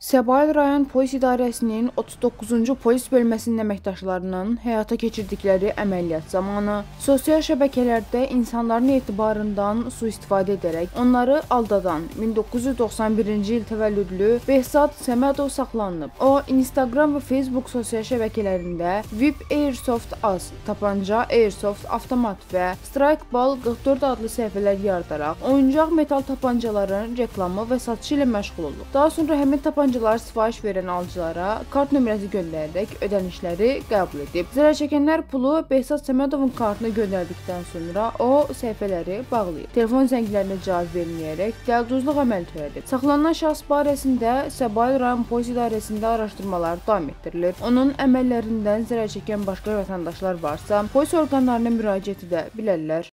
Səbail rayon polis idarəsinin 39-cu polis bölməsinin əməkdaşlarının həyata keçirdikləri əməliyyat zamanı sosial şəbəkələrdə insanların etibarından sui-istifadə edərək onları aldadan 1991-ci il təvəllüdlü Behzad Səmədov saxlanılıb. O, Instagram və Facebook sosial şəbəkələrində VIP Airsoft AS, tapanca Airsoft avtomat və Strike Ball 44 adlı səhifələr yaradaraq oyuncaq metal tapancaların reklamı və satışı ilə məşğul olub. Daha sonra həmin tapancaları tapancalar sifariş verən alıcılara kart nömrəsi göndərərək ödənişləri qəbul edib. Zərər çəkənlər pulu Behzad Səmədovun kartına göndərdikdən sonra o səhifələri bağlayıb. Telefon zənglərinə cavab verməyərək dəlduzluq əməl törədib. Saxlanılan şəxs barəsində Səbail rayon polis idarəsində araşdırmalar davam etdirilir. Onun əməllərindən zərər çəkən başqa vətəndaşlar varsa, polis orqanlarına müraciət edə bilərlər.